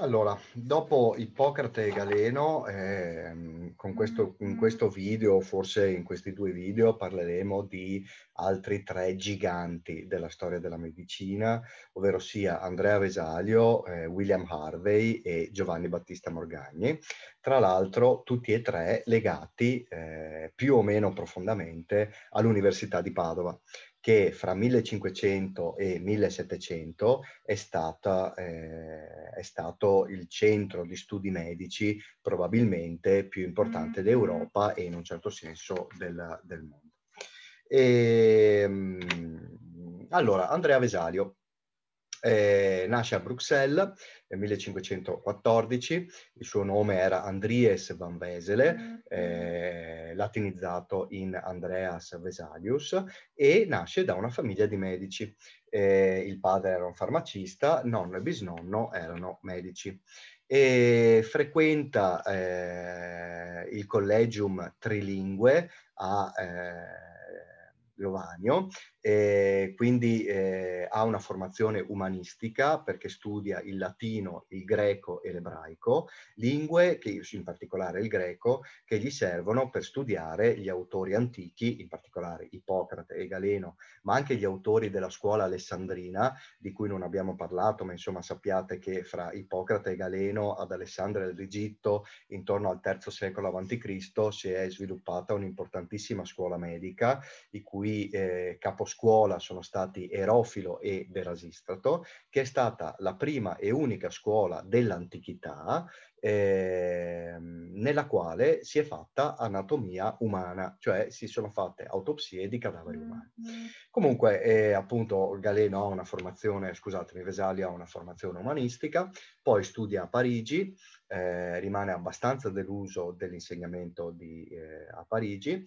Allora, dopo Ippocrate e Galeno, eh, con questo, in questo video, forse in questi due video, parleremo di altri tre giganti della storia della medicina, ovvero sia Andrea Vesalio, eh, William Harvey e Giovanni Battista Morgagni. Tra l'altro, tutti e tre legati eh, più o meno profondamente all'Università di Padova che fra 1500 e 1700 è, stata, eh, è stato il centro di studi medici probabilmente più importante mm-hmm. d'Europa e in un certo senso del, del mondo. E, ehm, allora, Andrea Vesalio eh, nasce a Bruxelles nel 1514, il suo nome era Andries van Vesele, mm-hmm. eh, latinizzato in Andreas Vesalius, e nasce da una famiglia di medici. Eh, il padre era un farmacista, nonno e bisnonno erano medici. E frequenta eh, il Collegium Trilingue a Lovanio, eh, quindi eh, ha una formazione umanistica perché studia il latino, il greco e l'ebraico, lingue, che, in particolare il greco, che gli servono per studiare gli autori antichi, in particolare Ippocrate e Galeno, ma anche gli autori della scuola alessandrina, di cui non abbiamo parlato, ma insomma sappiate che fra Ippocrate e Galeno ad Alessandria dell'Egitto, intorno al III secolo a.C., si è sviluppata un'importantissima scuola medica, i cui eh, caposcuola scuola sono stati Erofilo e Verasistrato, che è stata la prima e unica scuola dell'antichità eh, nella quale si è fatta anatomia umana, cioè si sono fatte autopsie di cadaveri umani. Mm-hmm. Comunque, eh, appunto, Galeno ha una formazione, scusatemi, Vesalio ha una formazione umanistica, poi studia a Parigi, eh, rimane abbastanza deluso dell'insegnamento di, eh, a Parigi,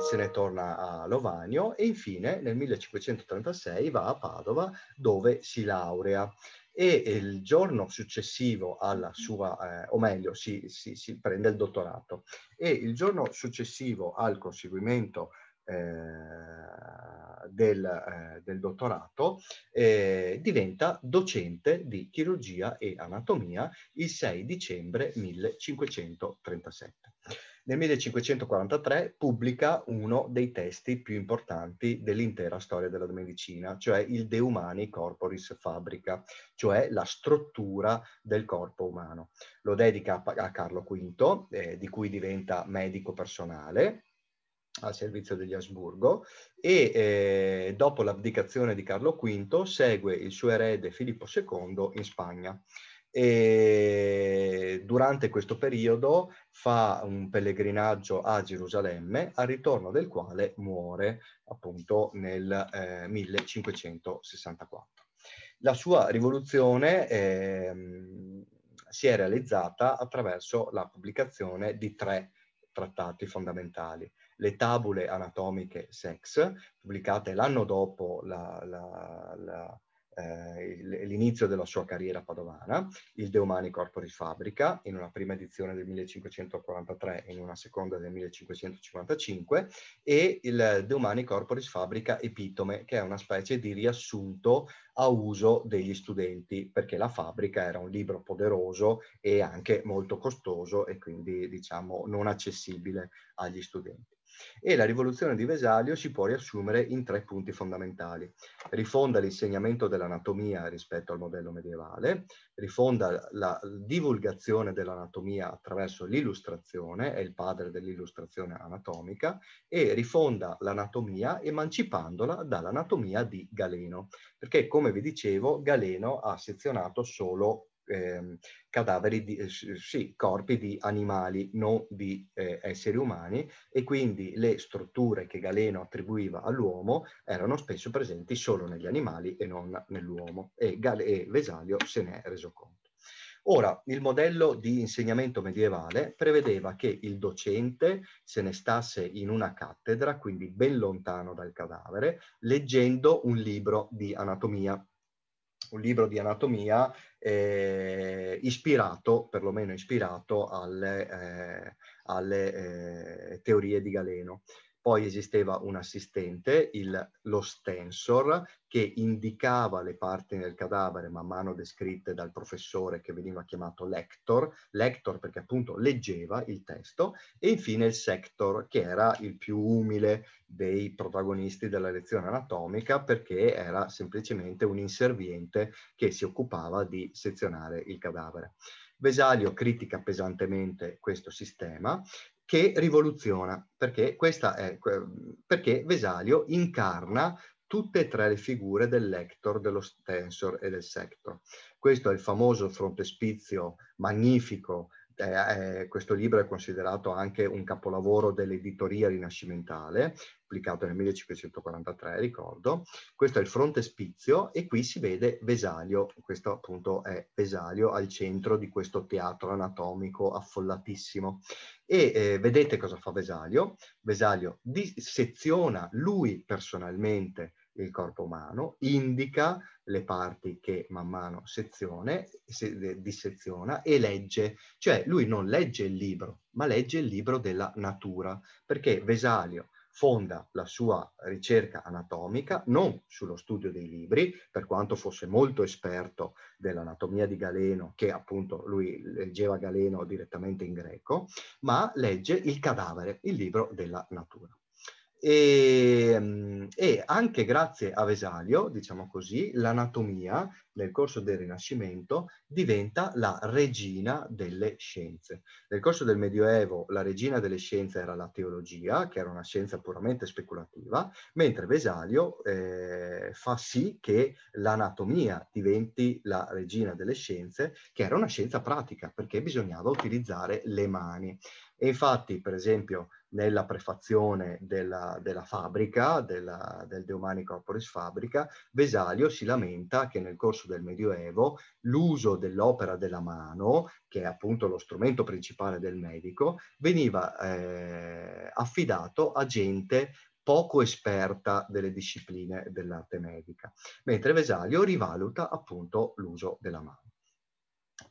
se ne torna a Lovanio e infine nel 1536 va a Padova dove si laurea e il giorno successivo alla sua, eh, o meglio, si, si, si, prende il dottorato e il giorno successivo al conseguimento eh, del, eh, del, dottorato eh, diventa docente di chirurgia e anatomia il 6 dicembre 1537. Nel 1543 pubblica uno dei testi più importanti dell'intera storia della medicina, cioè il De Humani Corporis Fabrica, cioè la struttura del corpo umano. Lo dedica a Carlo V, eh, di cui diventa medico personale, al servizio degli Asburgo e eh, dopo l'abdicazione di Carlo V segue il suo erede Filippo II in Spagna e durante questo periodo fa un pellegrinaggio a Gerusalemme, al ritorno del quale muore appunto nel eh, 1564. La sua rivoluzione eh, si è realizzata attraverso la pubblicazione di tre trattati fondamentali. Le tabule anatomiche sex, pubblicate l'anno dopo la, la, la eh, l'inizio della sua carriera padovana, il De Humani Corporis Fabrica, in una prima edizione del 1543 e in una seconda del 1555, e il De Humani Corporis Fabrica Epitome, che è una specie di riassunto a uso degli studenti, perché la fabbrica era un libro poderoso e anche molto costoso e quindi diciamo non accessibile agli studenti. E la rivoluzione di Vesalio si può riassumere in tre punti fondamentali. Rifonda l'insegnamento dell'anatomia rispetto al modello medievale, rifonda la divulgazione dell'anatomia attraverso l'illustrazione, è il padre dell'illustrazione anatomica, e rifonda l'anatomia emancipandola dall'anatomia di Galeno, perché come vi dicevo Galeno ha sezionato solo eh, cadaveri di, eh, sì, corpi di animali, non di eh, esseri umani, e quindi le strutture che Galeno attribuiva all'uomo erano spesso presenti solo negli animali e non nell'uomo, e, e Vesalio se ne è reso conto. Ora, il modello di insegnamento medievale prevedeva che il docente se ne stasse in una cattedra, quindi ben lontano dal cadavere, leggendo un libro di anatomia un libro di anatomia eh, ispirato, perlomeno ispirato alle, eh, alle eh, teorie di Galeno. Poi esisteva un assistente, il, lo stensor, che indicava le parti nel cadavere man mano descritte dal professore che veniva chiamato lector, lector perché appunto leggeva il testo, e infine il sector, che era il più umile dei protagonisti della lezione anatomica perché era semplicemente un inserviente che si occupava di sezionare il cadavere. Vesalio critica pesantemente questo sistema che rivoluziona, perché, è, perché Vesalio incarna tutte e tre le figure del lector, dello stensor e del sector. Questo è il famoso frontespizio magnifico eh, eh, questo libro è considerato anche un capolavoro dell'editoria rinascimentale, pubblicato nel 1543, ricordo. Questo è il frontespizio e qui si vede Vesalio, questo appunto è Vesalio al centro di questo teatro anatomico affollatissimo. E eh, vedete cosa fa Vesalio? Vesalio disseziona lui personalmente il corpo umano, indica le parti che man mano sezione, se, disseziona e legge. Cioè lui non legge il libro, ma legge il libro della natura, perché Vesalio fonda la sua ricerca anatomica non sullo studio dei libri, per quanto fosse molto esperto dell'anatomia di Galeno, che appunto lui leggeva Galeno direttamente in greco, ma legge il cadavere, il libro della natura. E, ehm, e, anche grazie a Vesalio, diciamo così, l'anatomia nel corso del Rinascimento diventa la regina delle scienze. Nel corso del Medioevo la regina delle scienze era la teologia, che era una scienza puramente speculativa, mentre Vesalio eh, fa sì che l'anatomia diventi la regina delle scienze, che era una scienza pratica, perché bisognava utilizzare le mani. E infatti, per esempio, nella prefazione della, della fabbrica, della, del De Humani Corporis Fabrica, Vesalio si lamenta che nel corso del Medioevo l'uso dell'opera della mano, che è appunto lo strumento principale del medico, veniva eh, affidato a gente poco esperta delle discipline dell'arte medica, mentre Vesalio rivaluta appunto l'uso della mano.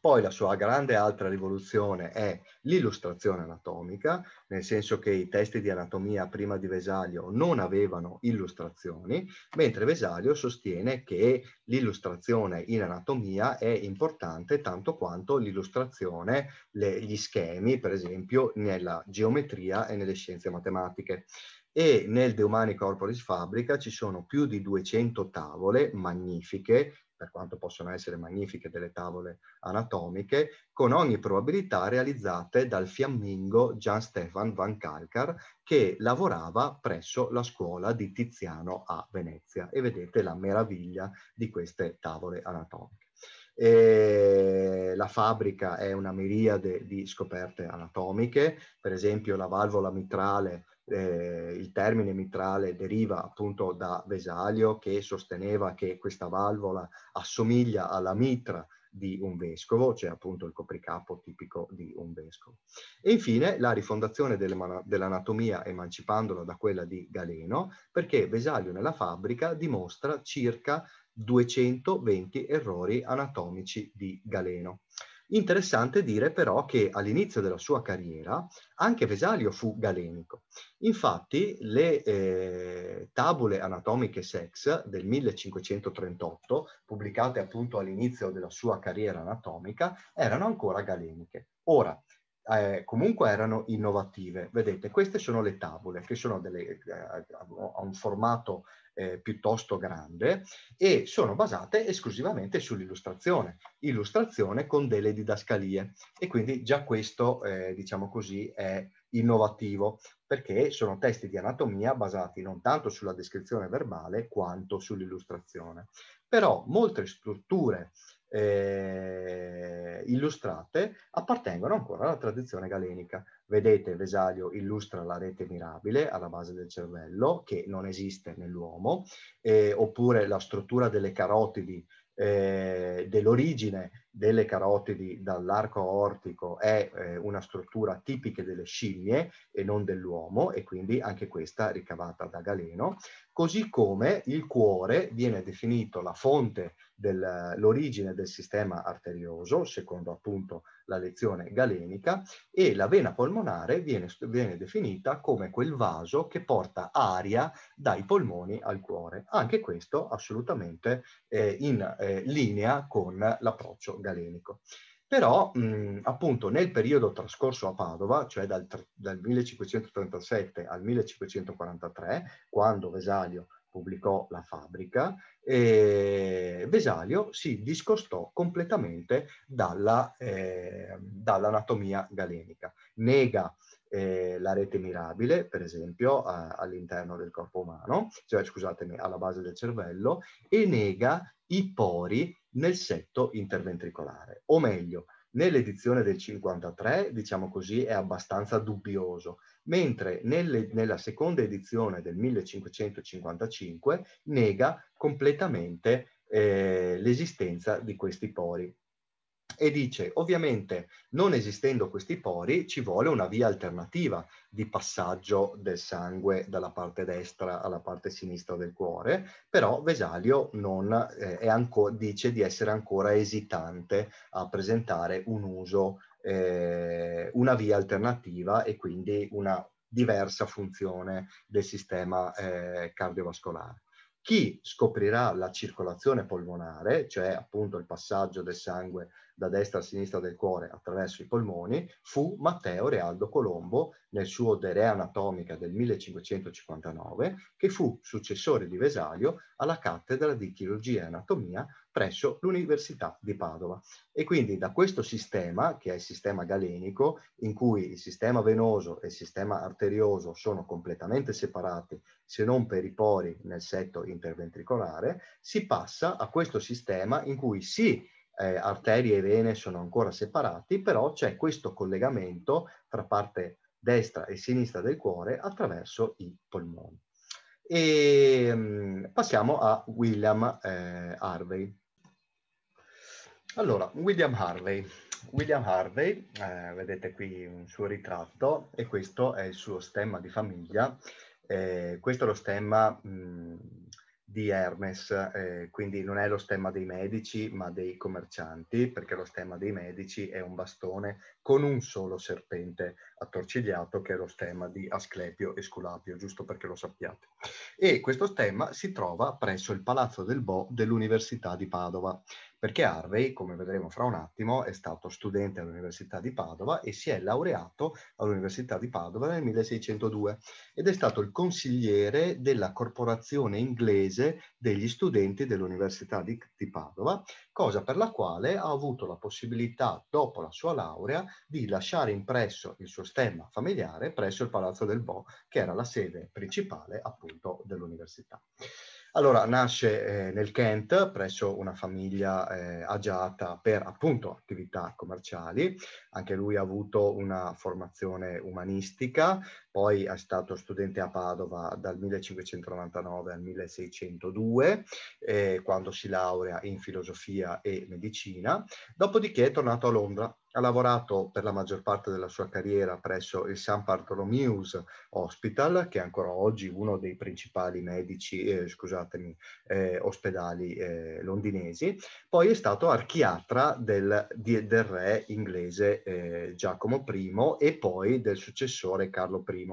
Poi la sua grande altra rivoluzione è l'illustrazione anatomica, nel senso che i testi di anatomia prima di Vesalio non avevano illustrazioni, mentre Vesalio sostiene che l'illustrazione in anatomia è importante tanto quanto l'illustrazione, gli schemi, per esempio, nella geometria e nelle scienze matematiche. E nel De Humani Corporis Fabrica ci sono più di 200 tavole magnifiche per quanto possono essere magnifiche delle tavole anatomiche, con ogni probabilità realizzate dal fiammingo Gian Stefan van Kalkar, che lavorava presso la scuola di Tiziano a Venezia. E vedete la meraviglia di queste tavole anatomiche. E la fabbrica è una miriade di scoperte anatomiche, per esempio la valvola mitrale eh, il termine mitrale deriva appunto da Vesalio che sosteneva che questa valvola assomiglia alla mitra di un vescovo, cioè appunto il copricapo tipico di un vescovo. E infine la rifondazione dell'anatomia emancipandola da quella di Galeno, perché Vesalio nella fabbrica dimostra circa 220 errori anatomici di Galeno. Interessante dire però che all'inizio della sua carriera anche Vesalio fu galenico. Infatti le eh, tabule anatomiche sex del 1538, pubblicate appunto all'inizio della sua carriera anatomica, erano ancora galeniche. Ora, eh, comunque erano innovative. Vedete, queste sono le tavole che sono delle, eh, a un formato eh, piuttosto grande e sono basate esclusivamente sull'illustrazione, illustrazione con delle didascalie e quindi già questo, eh, diciamo così, è innovativo perché sono testi di anatomia basati non tanto sulla descrizione verbale quanto sull'illustrazione. Però molte strutture eh, illustrate appartengono ancora alla tradizione galenica. Vedete, Vesalio illustra la rete mirabile alla base del cervello, che non esiste nell'uomo, eh, oppure la struttura delle carotidi eh, dell'origine delle carotidi dall'arco aortico è eh, una struttura tipica delle scimmie e non dell'uomo e quindi anche questa ricavata da Galeno, così come il cuore viene definito la fonte dell'origine del sistema arterioso, secondo appunto la lezione galenica, e la vena polmonare viene, viene definita come quel vaso che porta aria dai polmoni al cuore. Anche questo assolutamente eh, in eh, linea con l'approccio galenico. Però, mh, appunto, nel periodo trascorso a Padova, cioè dal, dal 1537 al 1543, quando Vesalio pubblicò La fabbrica, e Vesalio si discostò completamente dalla, eh, dall'anatomia galenica. Nega eh, la rete mirabile, per esempio, a, all'interno del corpo umano, cioè scusatemi, alla base del cervello, e nega i pori nel setto interventricolare. O meglio, nell'edizione del 53, diciamo così, è abbastanza dubbioso, mentre nelle, nella seconda edizione del 1555 nega completamente eh, l'esistenza di questi pori e dice ovviamente non esistendo questi pori ci vuole una via alternativa di passaggio del sangue dalla parte destra alla parte sinistra del cuore, però Vesalio non, eh, anco, dice di essere ancora esitante a presentare un uso, eh, una via alternativa e quindi una diversa funzione del sistema eh, cardiovascolare. Chi scoprirà la circolazione polmonare, cioè appunto il passaggio del sangue da destra a sinistra del cuore attraverso i polmoni, fu Matteo Realdo Colombo nel suo De Re Anatomica del 1559, che fu successore di Vesalio alla cattedra di chirurgia e anatomia presso l'Università di Padova. E quindi da questo sistema, che è il sistema galenico, in cui il sistema venoso e il sistema arterioso sono completamente separati, se non per i pori nel setto interventricolare, si passa a questo sistema in cui sì, eh, arterie e vene sono ancora separati, però c'è questo collegamento tra parte destra e sinistra del cuore attraverso i polmoni. E um, passiamo a William eh, Harvey. Allora, William Harvey. William Harvey, eh, vedete qui un suo ritratto e questo è il suo stemma di famiglia. Eh, questo è lo stemma mh, di Hermes, eh, quindi non è lo stemma dei medici ma dei commercianti, perché lo stemma dei medici è un bastone con un solo serpente attorcigliato che è lo stemma di Asclepio e Sculapio, giusto perché lo sappiate. E questo stemma si trova presso il Palazzo del Bo dell'Università di Padova perché Harvey, come vedremo fra un attimo, è stato studente all'Università di Padova e si è laureato all'Università di Padova nel 1602 ed è stato il consigliere della corporazione inglese degli studenti dell'Università di, di Padova, cosa per la quale ha avuto la possibilità, dopo la sua laurea, di lasciare impresso il suo stemma familiare presso il Palazzo del Bo, che era la sede principale appunto dell'università. Allora, nasce eh, nel Kent presso una famiglia eh, agiata per appunto attività commerciali. Anche lui ha avuto una formazione umanistica, poi è stato studente a Padova dal 1599 al 1602, eh, quando si laurea in filosofia e medicina. Dopodiché è tornato a Londra ha lavorato per la maggior parte della sua carriera presso il St. Bartholomew's Hospital, che è ancora oggi uno dei principali medici, eh, scusatemi, eh, ospedali eh, londinesi. Poi è stato archiatra del, del re inglese eh, Giacomo I e poi del successore Carlo I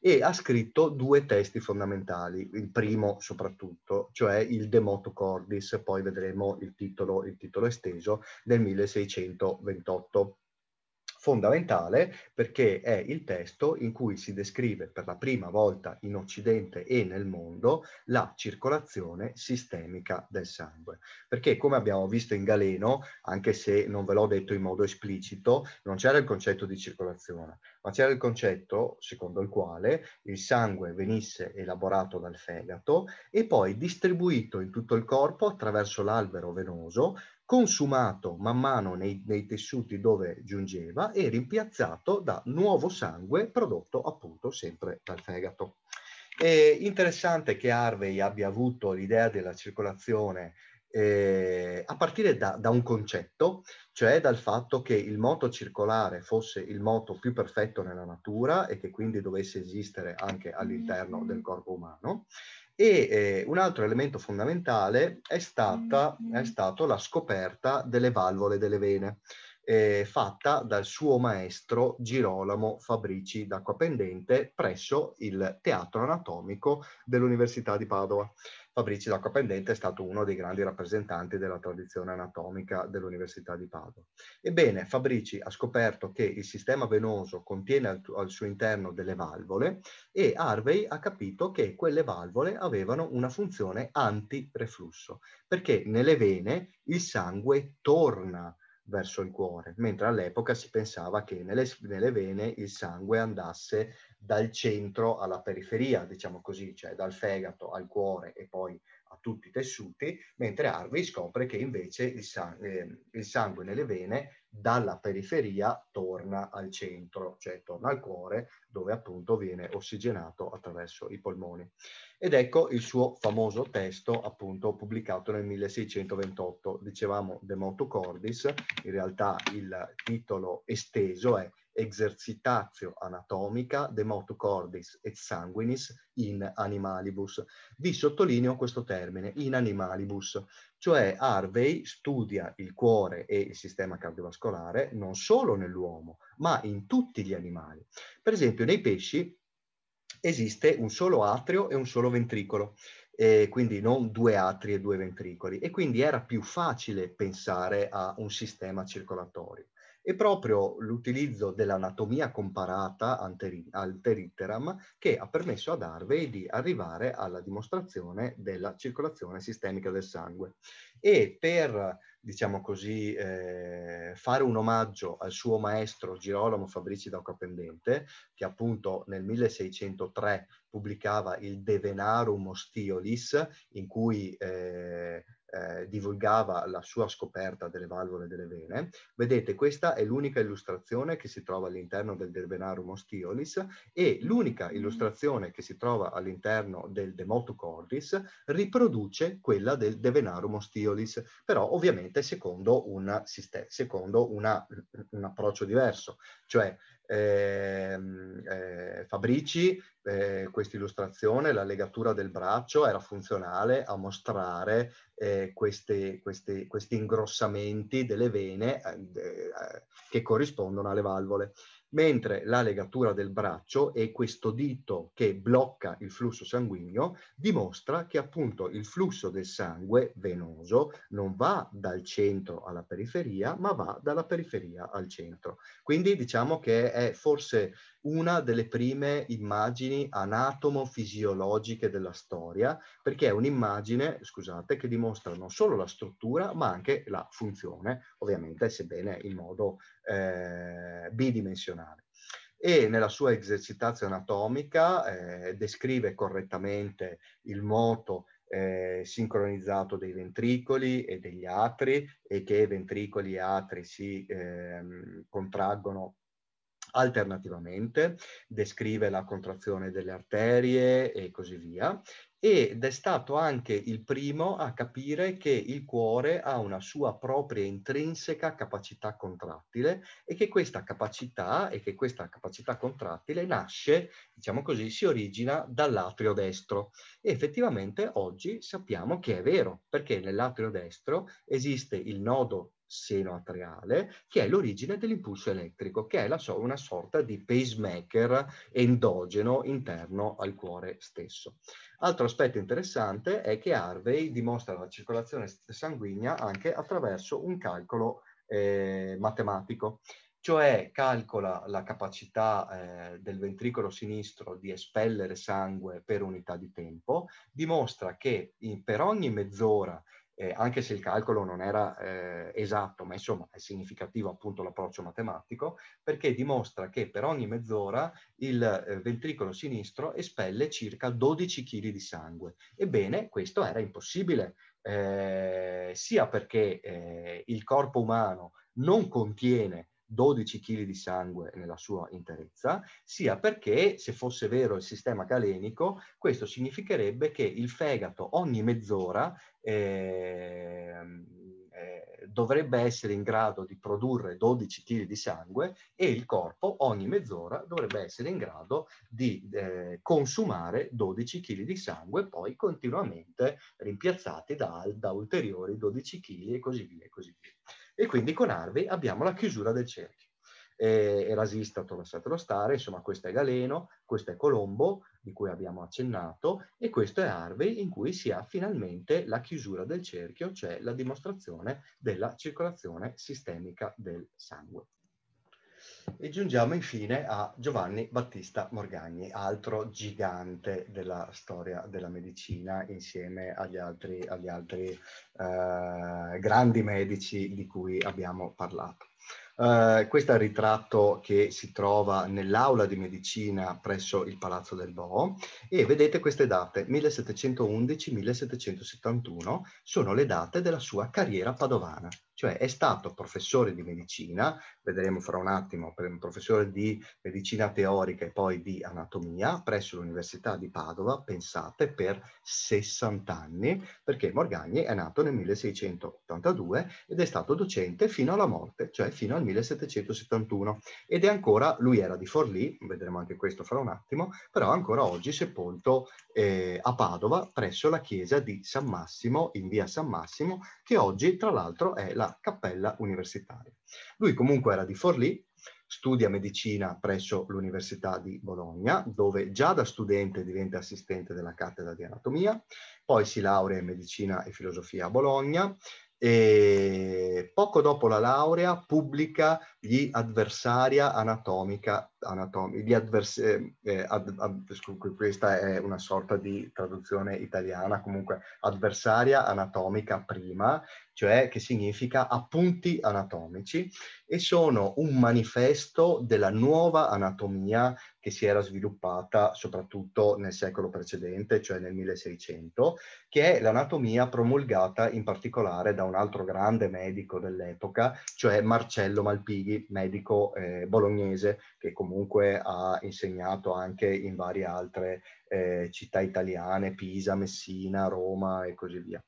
e ha scritto due testi fondamentali, il primo soprattutto, cioè il De Motu Cordis, poi vedremo il titolo, il titolo esteso del 1628 fondamentale perché è il testo in cui si descrive per la prima volta in Occidente e nel mondo la circolazione sistemica del sangue. Perché come abbiamo visto in Galeno, anche se non ve l'ho detto in modo esplicito, non c'era il concetto di circolazione, ma c'era il concetto secondo il quale il sangue venisse elaborato dal fegato e poi distribuito in tutto il corpo attraverso l'albero venoso consumato man mano nei, nei, tessuti dove giungeva e rimpiazzato da nuovo sangue prodotto appunto sempre dal fegato. È interessante che Harvey abbia avuto l'idea della circolazione eh, a partire da, da, un concetto, cioè dal fatto che il moto circolare fosse il moto più perfetto nella natura e che quindi dovesse esistere anche all'interno del corpo umano. E eh, un altro elemento fondamentale è, stata, è stato la scoperta delle valvole delle vene eh, fatta dal suo maestro Girolamo Fabrici d'Acquapendente presso il Teatro Anatomico dell'Università di Padova. Fabrici d'Acquapendente è stato uno dei grandi rappresentanti della tradizione anatomica dell'Università di Padova. Ebbene, Fabrici ha scoperto che il sistema venoso contiene al, al suo interno delle valvole e Harvey ha capito che quelle valvole avevano una funzione anti-reflusso, perché nelle vene il sangue torna verso il cuore, mentre all'epoca si pensava che nelle, nelle, vene il sangue andasse dal centro alla periferia, diciamo così, cioè dal fegato al cuore e poi a tutti i tessuti, mentre Harvey scopre che invece il, sang- eh, il sangue nelle vene dalla periferia torna al centro, cioè torna al cuore, dove appunto viene ossigenato attraverso i polmoni. Ed ecco il suo famoso testo, appunto, pubblicato nel 1628. Dicevamo De Motu Cordis, in realtà il titolo esteso è Exercitatio anatomica de motu cordis et sanguinis in animalibus. Vi sottolineo questo termine, in animalibus, cioè Harvey studia il cuore e il sistema cardiovascolare non solo nell'uomo, ma in tutti gli animali. Per esempio, nei pesci esiste un solo atrio e un solo ventricolo, eh, quindi non due atri e due ventricoli, e quindi era più facile pensare a un sistema circolatorio. E proprio l'utilizzo dell'anatomia comparata alteriteram che ha permesso ad Harvey di arrivare alla dimostrazione della circolazione sistemica del sangue. E per diciamo così, eh, fare un omaggio al suo maestro Girolamo Fabrici da Capendente, che appunto nel 1603 pubblicava il De Venarum Ostiolis, in cui eh, eh, divulgava la sua scoperta delle valvole delle vene. Vedete, questa è l'unica illustrazione che si trova all'interno del De Venarum Ostiolis e l'unica illustrazione che si trova all'interno del De Motu Cordis riproduce quella del De Venarum Ostiolis, però ovviamente secondo, una, secondo una, un approccio diverso, cioè Fabrici, eh, questa illustrazione, la legatura del braccio era funzionale a mostrare eh, questi, questi, questi, ingrossamenti delle vene eh, eh, che corrispondono alle valvole mentre la legatura del braccio e questo dito che blocca il flusso sanguigno dimostra che appunto il flusso del sangue venoso non va dal centro alla periferia, ma va dalla periferia al centro. Quindi diciamo che è forse una delle prime immagini anatomo-fisiologiche della storia, perché è un'immagine, scusate, che dimostra non solo la struttura, ma anche la funzione, ovviamente sebbene in modo eh, bidimensionale. E nella sua esercitazione anatomica eh, descrive correttamente il moto eh, sincronizzato dei ventricoli e degli atri e che ventricoli e atri si eh, contraggono alternativamente, descrive la contrazione delle arterie e così via, ed è stato anche il primo a capire che il cuore ha una sua propria intrinseca capacità contrattile e che questa capacità che questa capacità contrattile nasce, diciamo così, si origina dall'atrio destro. E effettivamente oggi sappiamo che è vero, perché nell'atrio destro esiste il nodo seno atriale, che è l'origine dell'impulso elettrico, che è so una sorta di pacemaker endogeno interno al cuore stesso. Altro aspetto interessante è che Harvey dimostra la circolazione sanguigna anche attraverso un calcolo eh, matematico cioè calcola la capacità eh, del ventricolo sinistro di espellere sangue per unità di tempo, dimostra che in, per ogni mezz'ora eh, anche se il calcolo non era eh, esatto, ma insomma è significativo appunto l'approccio matematico, perché dimostra che per ogni mezz'ora il eh, ventricolo sinistro espelle circa 12 kg di sangue. Ebbene, questo era impossibile, eh, sia perché eh, il corpo umano non contiene 12 kg di sangue nella sua interezza, sia perché se fosse vero il sistema calenico, questo significherebbe che il fegato ogni mezz'ora eh, eh, dovrebbe essere in grado di produrre 12 kg di sangue e il corpo ogni mezz'ora dovrebbe essere in grado di eh, consumare 12 kg di sangue, poi continuamente rimpiazzati da, da ulteriori 12 kg e così via. E, così via. E quindi con Harvey abbiamo la chiusura del cerchio eh, Erasistato lasciatelo stare, insomma questo è Galeno, questo è Colombo, di cui abbiamo accennato, e questo è Harvey, in cui si ha finalmente la chiusura del cerchio, cioè la dimostrazione della circolazione sistemica del sangue. E giungiamo infine a Giovanni Battista Morgagni, altro gigante della storia della medicina insieme agli altri, agli altri eh, grandi medici di cui abbiamo parlato. Uh, questo è il ritratto che si trova nell'aula di medicina presso il Palazzo del Bo e vedete queste date, 1711-1771, sono le date della sua carriera padovana cioè è stato professore di medicina, vedremo fra un attimo, professore di medicina teorica e poi di anatomia presso l'Università di Padova, pensate, per 60 anni, perché Morgagni è nato nel 1682 ed è stato docente fino alla morte, cioè fino al 1771. Ed è ancora, lui era di Forlì, vedremo anche questo fra un attimo, però ancora oggi sepolto eh, a Padova presso la chiesa di San Massimo, in via San Massimo, che oggi tra l'altro è la cappella universitaria. Lui comunque era di Forlì, studia medicina presso l'Università di Bologna, dove già da studente diventa assistente della cattedra di anatomia, poi si laurea in medicina e filosofia a Bologna, e poco dopo la laurea pubblica gli Adversaria Anatomica, anatomi, gli advers, eh, eh ad, ad, questa è una sorta di traduzione italiana, comunque Adversaria Anatomica prima, cioè che significa appunti anatomici, e sono un manifesto della nuova anatomia che si era sviluppata soprattutto nel secolo precedente, cioè nel 1600, che è l'anatomia promulgata in particolare da un altro grande medico dell'epoca, cioè Marcello Malpighi, medico eh, bolognese, che comunque ha insegnato anche in varie altre eh, città italiane, Pisa, Messina, Roma e così via.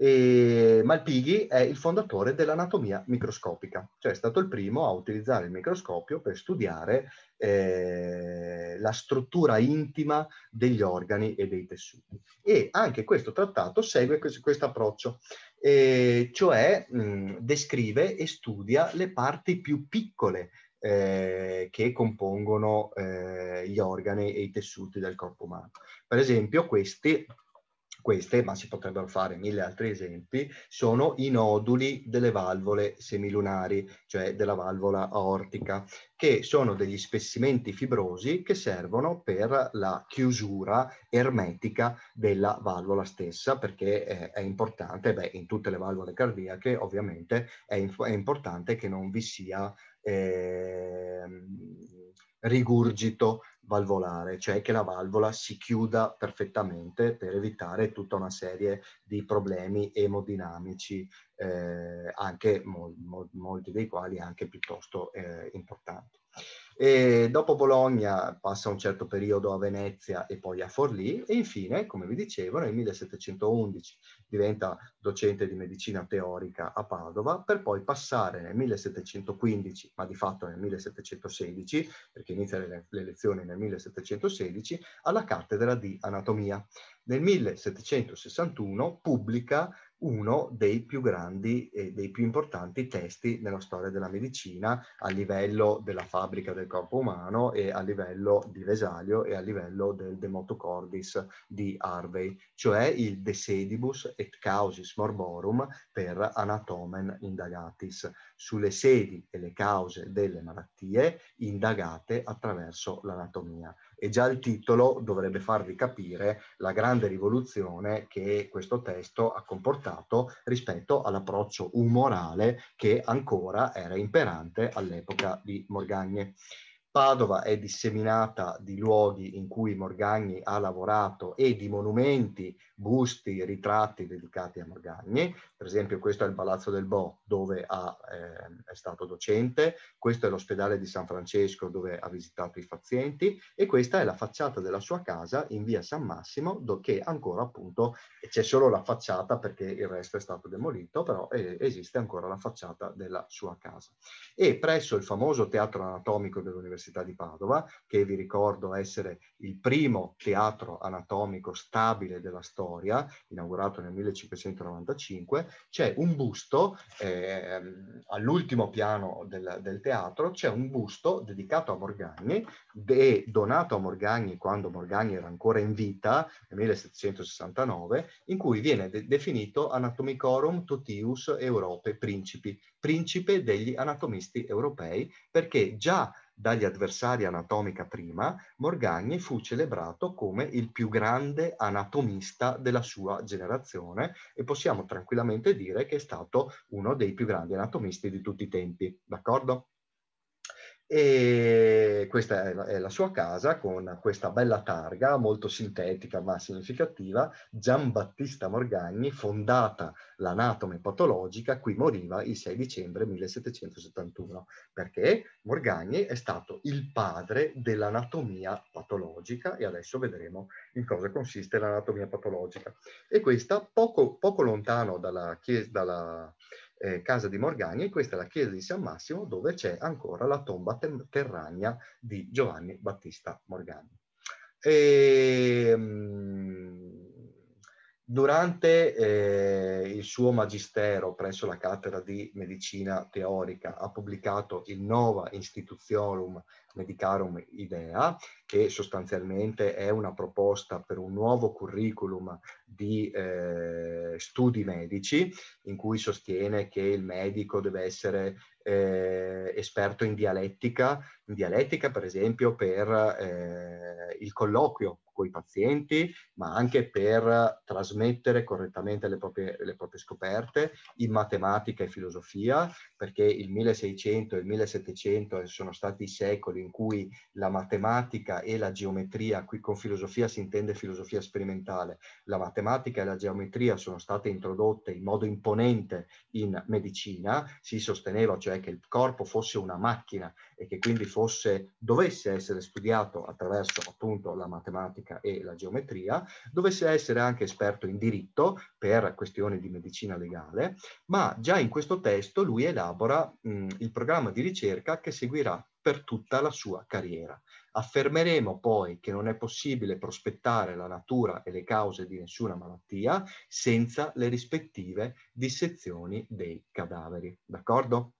E Malpighi è il fondatore dell'anatomia microscopica, cioè è stato il primo a utilizzare il microscopio per studiare eh, la struttura intima degli organi e dei tessuti. E anche questo trattato segue questo approccio, eh, cioè mh, descrive e studia le parti più piccole eh, che compongono eh, gli organi e i tessuti del corpo umano. Per esempio, questi queste, ma si potrebbero fare mille altri esempi, sono i noduli delle valvole semilunari, cioè della valvola aortica, che sono degli spessimenti fibrosi che servono per la chiusura ermetica della valvola stessa, perché è, è importante, beh, in tutte le valvole cardiache ovviamente è, è importante che non vi sia eh, rigurgito valvolare, cioè che la valvola si chiuda perfettamente per evitare tutta una serie di problemi emodinamici, eh, anche mo- mo- molti dei quali anche piuttosto eh, importanti. E dopo Bologna passa un certo periodo a Venezia e poi a Forlì e infine, come vi dicevo, nel 1711 diventa docente di medicina teorica a Padova per poi passare nel 1715, ma di fatto nel 1716, perché inizia le, le lezioni nel 1716, alla cattedra di anatomia. Nel 1761 pubblica uno dei più grandi e dei più importanti testi nella storia della medicina a livello della fabbrica del corpo umano e a livello di Vesalio e a livello del Demotocordis di Harvey, cioè il De Sedibus et Causis Morborum per Anatomen Indagatis, sulle sedi e le cause delle malattie indagate attraverso l'anatomia e già il titolo dovrebbe farvi capire la grande rivoluzione che questo testo ha comportato rispetto all'approccio umorale che ancora era imperante all'epoca di Morgagne. Padova è disseminata di luoghi in cui Morgagni ha lavorato e di monumenti, busti, ritratti dedicati a Morgagni. Per esempio questo è il Palazzo del Bo dove ha, eh, è stato docente, questo è l'ospedale di San Francesco dove ha visitato i pazienti e questa è la facciata della sua casa in via San Massimo che ancora appunto c'è solo la facciata perché il resto è stato demolito, però eh, esiste ancora la facciata della sua casa. E presso il famoso teatro anatomico dell'Università dell'Università di Padova, che vi ricordo essere il primo teatro anatomico stabile della storia, inaugurato nel 1595, c'è un busto eh, all'ultimo piano del, del, teatro, c'è un busto dedicato a Morgagni, de, donato a Morgagni quando Morgagni era ancora in vita, nel 1769, in cui viene de definito Anatomicorum Totius Europe Principi, principe degli anatomisti europei, perché già dagli avversari anatomica prima, Morgagni fu celebrato come il più grande anatomista della sua generazione e possiamo tranquillamente dire che è stato uno dei più grandi anatomisti di tutti i tempi, d'accordo? E questa è la, sua casa con questa bella targa molto sintetica ma significativa, Giambattista Morgagni, fondata l'anatome patologica, qui moriva il 6 dicembre 1771, perché Morgagni è stato il padre dell'anatomia patologica e adesso vedremo in cosa consiste l'anatomia patologica. E questa poco, poco lontano dalla, chiesa, dalla eh, casa di Morgagni e questa è la chiesa di San Massimo dove c'è ancora la tomba terragna di Giovanni Battista Morgagni. E, mh, Durante eh, il suo magistero presso la cattedra di medicina teorica ha pubblicato il Nova Institutionum Medicarum Idea, che sostanzialmente è una proposta per un nuovo curriculum di eh, studi medici, in cui sostiene che il medico deve essere eh, esperto in dialettica, in dialettica per esempio per eh, il colloquio con i pazienti, ma anche per trasmettere correttamente le proprie, le proprie scoperte in matematica e filosofia, perché il 1600 e il 1700 sono stati i secoli in cui la matematica e la geometria, qui con filosofia si intende filosofia sperimentale, la matematica e la geometria sono state introdotte in modo imponente in medicina, si sosteneva cioè che il corpo fosse una macchina e che quindi fosse, dovesse essere studiato attraverso appunto la matematica e la geometria, dovesse essere anche esperto in diritto per questioni di medicina legale, ma già in questo testo lui elabora mh, il programma di ricerca che seguirà per tutta la sua carriera. Affermeremo poi che non è possibile prospettare la natura e le cause di nessuna malattia senza le rispettive dissezioni dei cadaveri. D'accordo?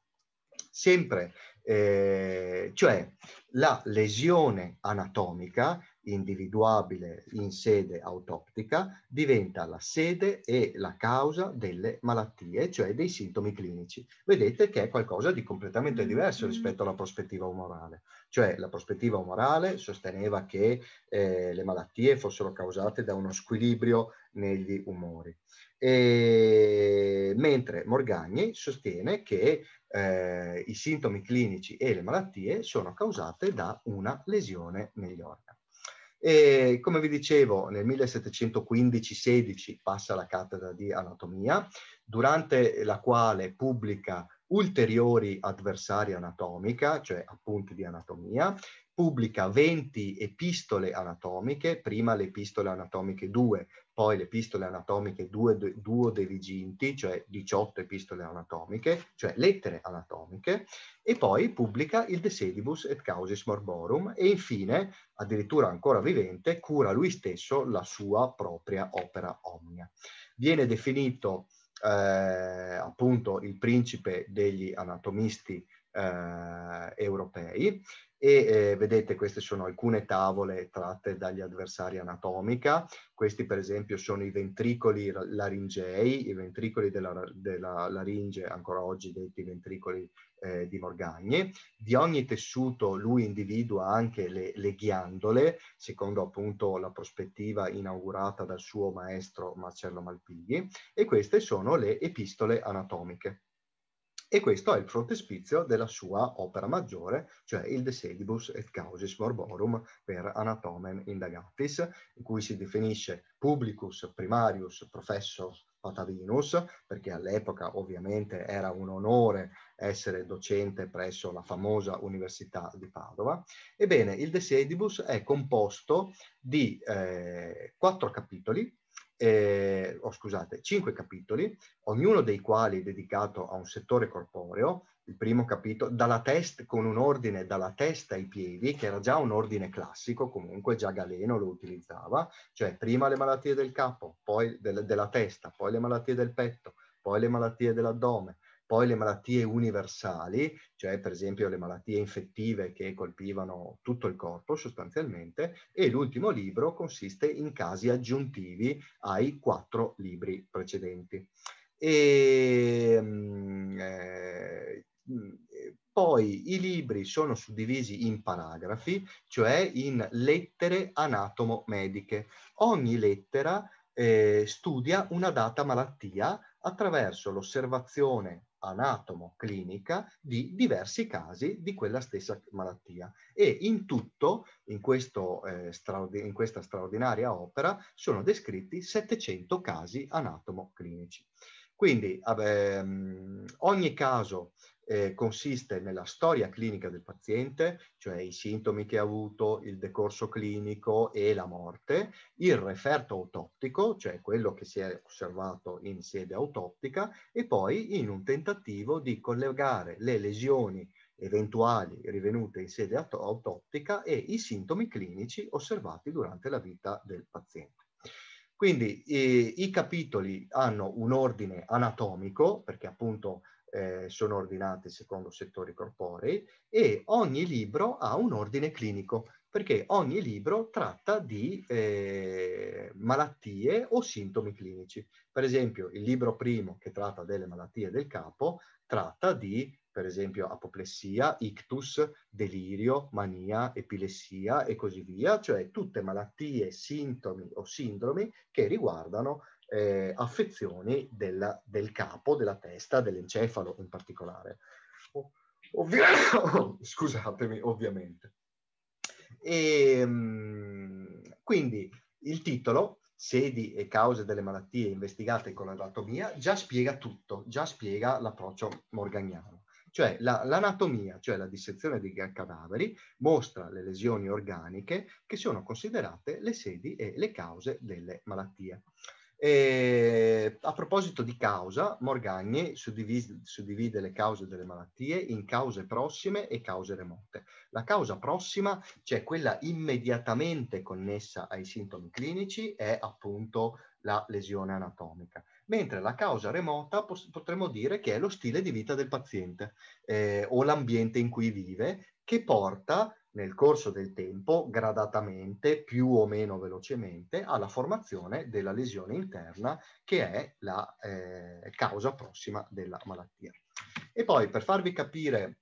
Sempre eh, cioè la lesione anatomica individuabile in sede autoptica diventa la sede e la causa delle malattie, cioè dei sintomi clinici. Vedete che è qualcosa di completamente diverso mm-hmm. rispetto alla prospettiva umorale. Cioè la prospettiva umorale sosteneva che eh, le malattie fossero causate da uno squilibrio negli umori. E, mentre Morgagni sostiene che eh, i sintomi clinici e le malattie sono causate da una lesione negli organi. E come vi dicevo, nel 1715-16 passa la cattedra di anatomia, durante la quale pubblica ulteriori adversari anatomica, cioè appunti di anatomia, pubblica 20 epistole anatomiche, prima le epistole anatomiche 2, poi le epistole anatomiche duodeliginti, cioè 18 epistole anatomiche, cioè lettere anatomiche, e poi pubblica il De Sedibus et Causis Morborum e infine, addirittura ancora vivente, cura lui stesso la sua propria opera omnia. Viene definito eh, appunto il principe degli anatomisti eh, europei e eh, vedete queste sono alcune tavole tratte dagli avversari anatomica, questi per esempio sono i ventricoli laringei, i ventricoli della, della laringe ancora oggi detti ventricoli eh, di Morgagni. Di ogni tessuto lui individua anche le, le ghiandole, secondo appunto la prospettiva inaugurata dal suo maestro Marcello Malpighi, e queste sono le epistole anatomiche. E questo è il frontespizio della sua opera maggiore, cioè il De Sedibus et Causis Morborum per Anatomen Indagatis, in cui si definisce publicus primarius professor Patavinus, perché all'epoca ovviamente era un onore essere docente presso la famosa Università di Padova. Ebbene, il De Sedibus è composto di eh, quattro capitoli, eh, oh, scusate, cinque capitoli, ognuno dei quali dedicato a un settore corporeo, il primo capitolo, dalla testa, con un ordine dalla testa ai piedi, che era già un ordine classico, comunque già Galeno lo utilizzava, cioè prima le malattie del capo, poi del, della testa, poi le malattie del petto, poi le malattie dell'addome, poi le malattie universali, cioè per esempio le malattie infettive che colpivano tutto il corpo sostanzialmente, e l'ultimo libro consiste in casi aggiuntivi ai quattro libri precedenti. E, mm, eh, poi i libri sono suddivisi in paragrafi, cioè in lettere anatomo-mediche. Ogni lettera eh, studia una data malattia attraverso l'osservazione anatomo-clinica di diversi casi di quella stessa malattia. E in tutto, in, questo, eh, in questa straordinaria opera, sono descritti 700 casi anatomo-clinici. Quindi ehm, ogni caso eh, consiste nella storia clinica del paziente, cioè i sintomi che ha avuto, il decorso clinico e la morte, il referto autoptico, cioè quello che si è osservato in sede autoptica, e poi in un tentativo di collegare le lesioni eventuali rivenute in sede autoptica e i sintomi clinici osservati durante la vita del paziente. Quindi eh, i capitoli hanno un ordine anatomico, perché appunto eh, sono ordinati secondo settori corporei e ogni libro ha un ordine clinico perché ogni libro tratta di eh, malattie o sintomi clinici. Per esempio, il libro primo che tratta delle malattie del capo tratta di, per esempio, apoplessia, ictus, delirio, mania, epilessia e così via, cioè tutte malattie, sintomi o sindromi che riguardano eh, affezioni della, del capo, della testa, dell'encefalo in particolare. Ovvi- Scusatemi, ovviamente. E, ehm, quindi il titolo, sedi e cause delle malattie investigate con l'anatomia, già spiega tutto, già spiega l'approccio morganiano. Cioè la, l'anatomia, cioè la dissezione dei cadaveri, mostra le lesioni organiche che sono considerate le sedi e le cause delle malattie. E a proposito di causa, Morgagni suddivide, suddivide, le cause delle malattie in cause prossime e cause remote. La causa prossima, cioè quella immediatamente connessa ai sintomi clinici, è appunto la lesione anatomica, mentre la causa remota potremmo dire che è lo stile di vita del paziente eh, o l'ambiente in cui vive che porta nel corso del tempo, gradatamente, più o meno velocemente, alla formazione della lesione interna che è la eh, causa prossima della malattia. E poi per farvi capire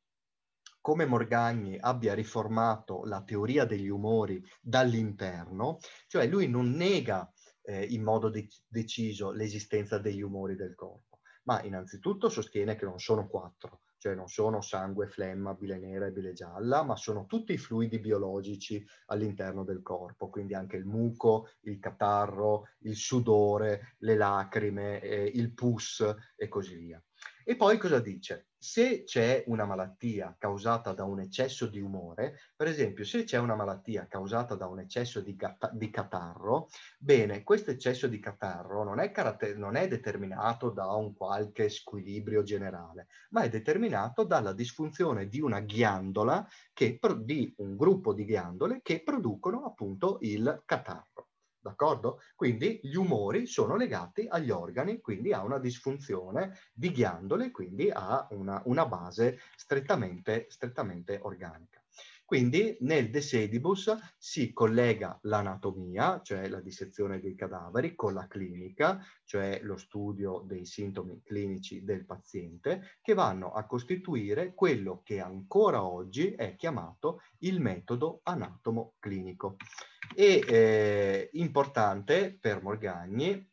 come Morgagni abbia riformato la teoria degli umori dall'interno, cioè lui non nega eh, in modo de- deciso l'esistenza degli umori del corpo, ma innanzitutto sostiene che non sono quattro, cioè non sono sangue, flemma, bile nera e bile gialla, ma sono tutti i fluidi biologici all'interno del corpo, quindi anche il muco, il catarro, il sudore, le lacrime, eh, il pus e così via. E poi cosa dice? Se c'è una malattia causata da un eccesso di umore, per esempio se c'è una malattia causata da un eccesso di, cat- di catarro, bene, questo eccesso di catarro non è, caratter- non è determinato da un qualche squilibrio generale, ma è determinato dalla disfunzione di una ghiandola, che, di un gruppo di ghiandole che producono appunto il catarro. D'accordo? Quindi gli umori sono legati agli organi, quindi a una disfunzione di ghiandole, quindi a una, una base strettamente, strettamente organica. Quindi nel De Sedibus si collega l'anatomia, cioè la dissezione dei cadaveri, con la clinica, cioè lo studio dei sintomi clinici del paziente, che vanno a costituire quello che ancora oggi è chiamato il metodo anatomo-clinico. E eh, importante per Morgagni,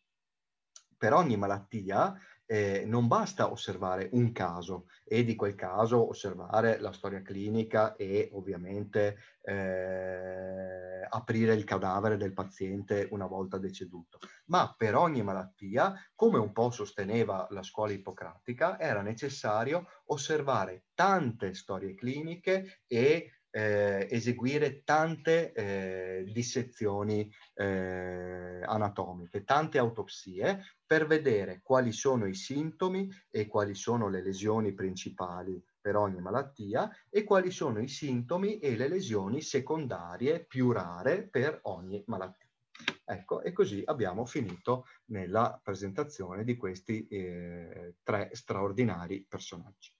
per ogni malattia eh, non basta osservare un caso e di quel caso osservare la storia clinica e ovviamente eh, aprire il cadavere del paziente una volta deceduto, ma per ogni malattia, come un po' sosteneva la scuola ippocratica, era necessario osservare tante storie cliniche e eh, eseguire tante eh, dissezioni eh, anatomiche, tante autopsie per vedere quali sono i sintomi e quali sono le lesioni principali per ogni malattia e quali sono i sintomi e le lesioni secondarie più rare per ogni malattia. Ecco, e così abbiamo finito nella presentazione di questi eh, tre straordinari personaggi.